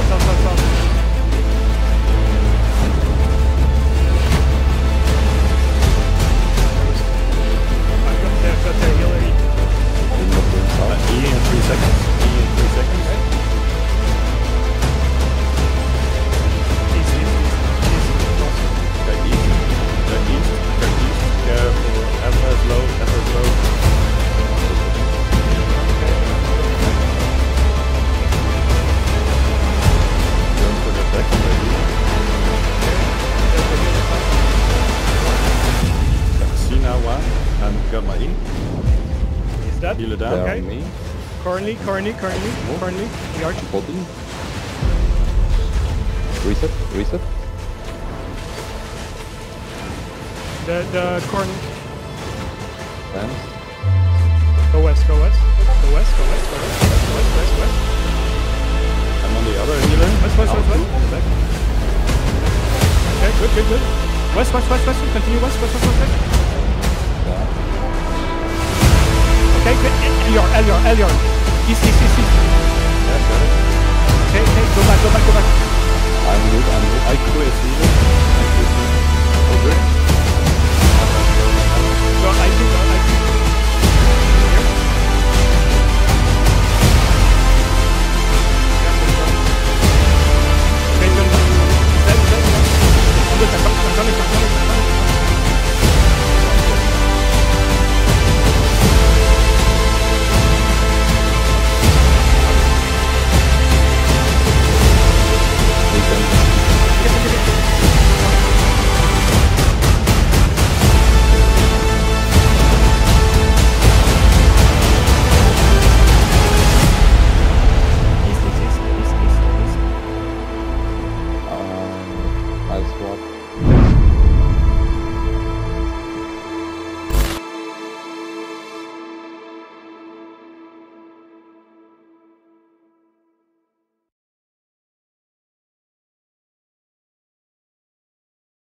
I've got got E. Uh, E in three seconds. Dead. Heal it down. Down Okay. me. Currently, currently, currently, currently. The arch. Body. Reset. Reset. The, the corn. Dance. Go west, go west. Go west, go west, go west, go west, west, west. I'm on the other healer. West, west, west, west. Back. Okay, good, good, good. West, west, west, west. Continue west, west, west, west. west. Take it, Elior, Elior, Elior. East, east, east, east. Okay, okay, go back, go back, go back.